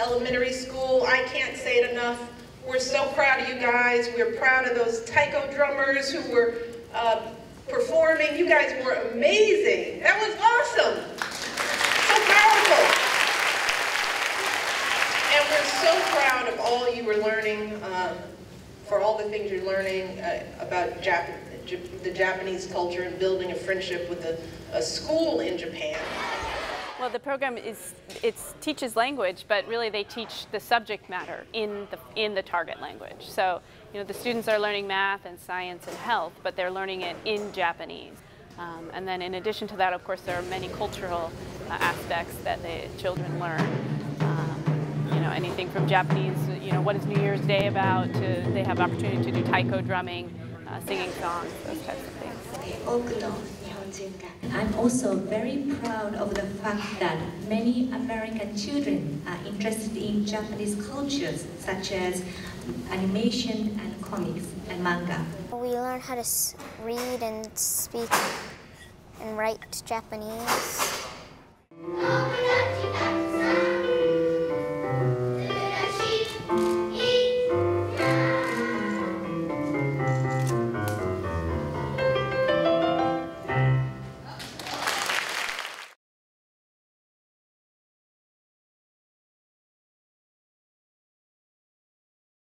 Elementary School. I can't say it enough. We're so proud of you guys. We're proud of those taiko drummers who were uh, performing. You guys were amazing. That was awesome. So powerful. And we're so proud of all you were learning, um, for all the things you're learning uh, about Jap the Japanese culture and building a friendship with a, a school in Japan. Well, the program is it teaches language, but really they teach the subject matter in the in the target language. So, you know, the students are learning math and science and health, but they're learning it in Japanese. Um, and then in addition to that, of course, there are many cultural uh, aspects that the children learn. Um, you know, anything from Japanese, you know, what is New Year's Day about, to they have opportunity to do taiko drumming, uh, singing songs, those types of things. I'm also very proud of the fact that many American children are interested in Japanese cultures such as animation and comics and manga. We learn how to read and speak and write Japanese.